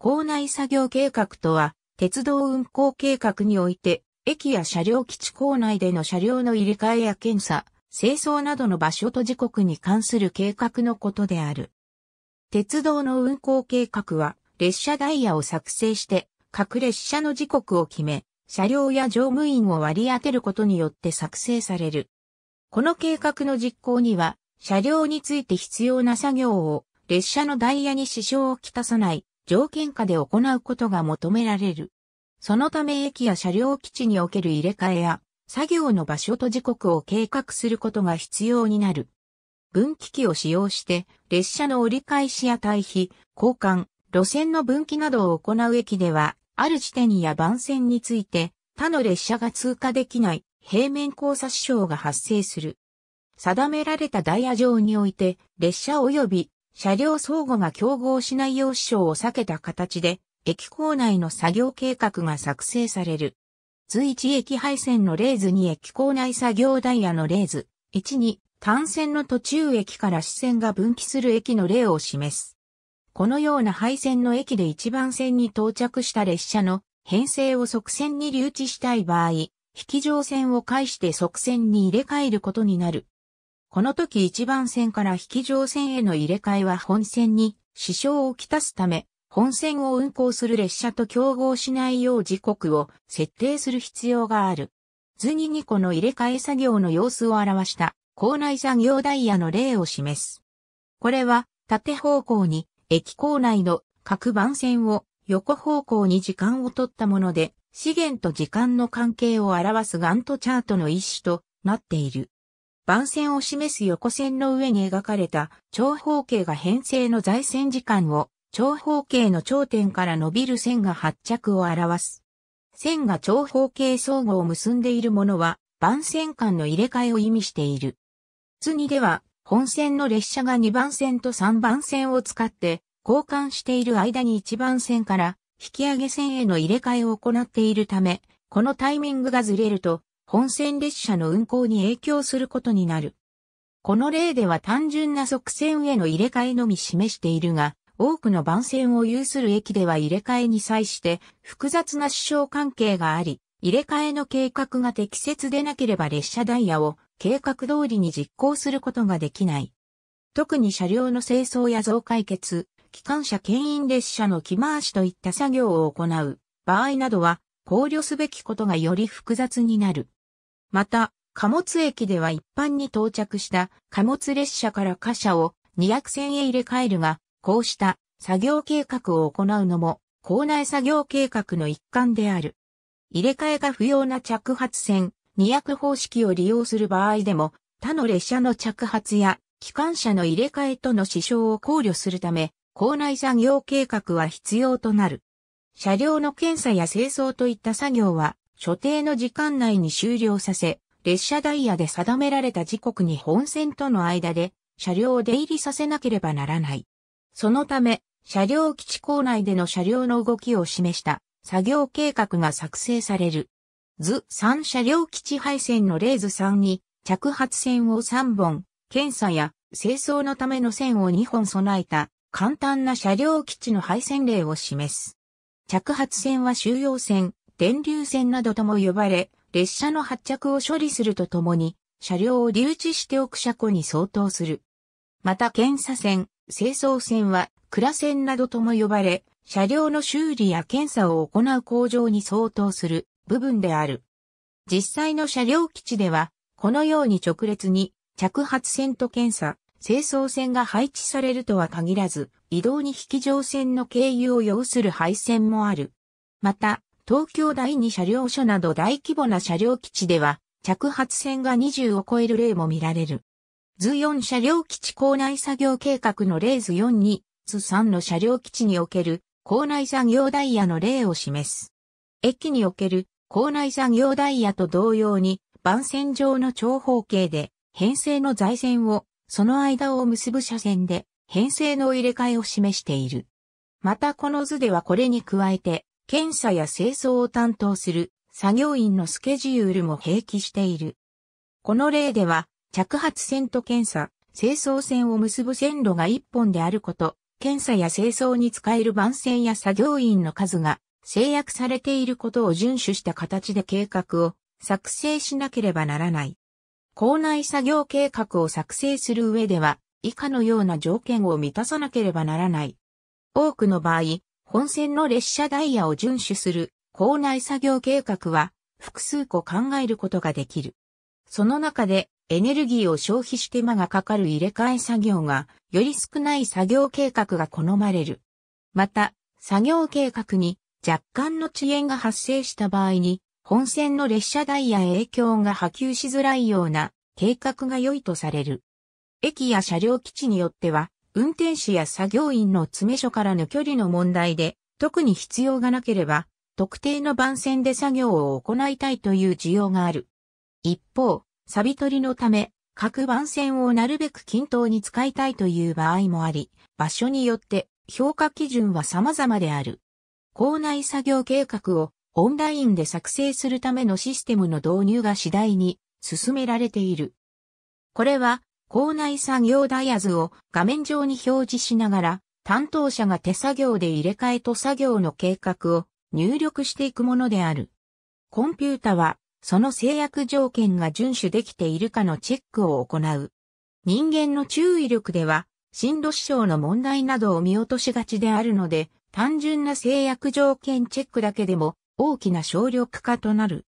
校内作業計画とは、鉄道運行計画において、駅や車両基地構内での車両の入れ替えや検査、清掃などの場所と時刻に関する計画のことである。鉄道の運行計画は、列車ダイヤを作成して、各列車の時刻を決め、車両や乗務員を割り当てることによって作成される。この計画の実行には、車両について必要な作業を列車のダイヤに支障をきたさない条件下で行うことが求められる。そのため駅や車両基地における入れ替えや作業の場所と時刻を計画することが必要になる。分岐器を使用して列車の折り返しや対比、交換、路線の分岐などを行う駅では、ある地点や番線について他の列車が通過できない平面交差支障が発生する。定められたダイヤ上において、列車及び車両相互が競合しないよう支障を避けた形で、駅構内の作業計画が作成される。図1駅配線のレーズ2駅構内作業ダイヤのレーズ、1に単線の途中駅から支線が分岐する駅の例を示す。このような配線の駅で一番線に到着した列車の編成を側線に留置したい場合、引き乗線を介して側線に入れ替えることになる。この時一番線から引き上線への入れ替えは本線に支障をきたすため、本線を運行する列車と競合しないよう時刻を設定する必要がある。図に2個の入れ替え作業の様子を表した校内作業ダイヤの例を示す。これは縦方向に駅構内の各番線を横方向に時間を取ったもので資源と時間の関係を表すガントチャートの一種となっている。番線を示す横線の上に描かれた長方形が編成の在線時間を長方形の頂点から伸びる線が発着を表す。線が長方形相互を結んでいるものは番線間の入れ替えを意味している。図2では本線の列車が2番線と3番線を使って交換している間に1番線から引き上げ線への入れ替えを行っているため、このタイミングがずれると本線列車の運行に影響することになる。この例では単純な側線への入れ替えのみ示しているが、多くの番線を有する駅では入れ替えに際して複雑な支障関係があり、入れ替えの計画が適切でなければ列車ダイヤを計画通りに実行することができない。特に車両の清掃や増解決、機関車牽引列車の着回しといった作業を行う場合などは考慮すべきことがより複雑になる。また、貨物駅では一般に到着した貨物列車から貨車を200線へ入れ替えるが、こうした作業計画を行うのも、校内作業計画の一環である。入れ替えが不要な着発線、200方式を利用する場合でも、他の列車の着発や機関車の入れ替えとの支障を考慮するため、校内作業計画は必要となる。車両の検査や清掃といった作業は、所定の時間内に終了させ、列車ダイヤで定められた時刻に本線との間で車両を出入りさせなければならない。そのため、車両基地構内での車両の動きを示した作業計画が作成される。図3車両基地配線のレーズ3に着発線を3本、検査や清掃のための線を2本備えた簡単な車両基地の配線例を示す。着発線は収容線、電流線などとも呼ばれ、列車の発着を処理するとともに、車両を留置しておく車庫に相当する。また検査線、清掃線は、倉線などとも呼ばれ、車両の修理や検査を行う工場に相当する部分である。実際の車両基地では、このように直列に着発線と検査、清掃線が配置されるとは限らず、移動に引き乗線の経由を要する配線もある。また、東京第二車両所など大規模な車両基地では、着発線が20を超える例も見られる。図4車両基地構内作業計画の例図4に、図3の車両基地における構内作業ダイヤの例を示す。駅における構内作業ダイヤと同様に、番線上の長方形で編成の在線をその間を結ぶ車線で編成の入れ替えを示している。またこの図ではこれに加えて検査や清掃を担当する作業員のスケジュールも併記している。この例では、着発線と検査、清掃線を結ぶ線路が一本であること、検査や清掃に使える番線や作業員の数が制約されていることを遵守した形で計画を作成しなければならない。校内作業計画を作成する上では、以下のような条件を満たさなければならない。多くの場合、本線の列車ダイヤを遵守する校内作業計画は複数個考えることができる。その中でエネルギーを消費して間がかかる入れ替え作業がより少ない作業計画が好まれる。また、作業計画に若干の遅延が発生した場合に本線の列車ダイヤへ影響が波及しづらいような計画が良いとされる。駅や車両基地によっては、運転士や作業員の詰め所からの距離の問題で、特に必要がなければ、特定の番線で作業を行いたいという需要がある。一方、錆取りのため、各番線をなるべく均等に使いたいという場合もあり、場所によって評価基準は様々である。校内作業計画をオンラインで作成するためのシステムの導入が次第に進められている。これは、校内作業ダイヤ図を画面上に表示しながら、担当者が手作業で入れ替えと作業の計画を入力していくものである。コンピュータは、その制約条件が遵守できているかのチェックを行う。人間の注意力では、進路指標の問題などを見落としがちであるので、単純な制約条件チェックだけでも大きな省力化となる。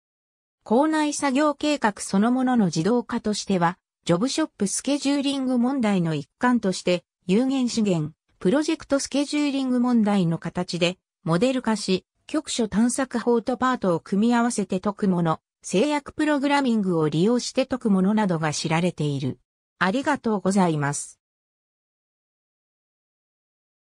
校内作業計画そのものの自動化としては、ジョブショップスケジューリング問題の一環として、有限資源、プロジェクトスケジューリング問題の形で、モデル化し、局所探索法とパートを組み合わせて解くもの、制約プログラミングを利用して解くものなどが知られている。ありがとうございます。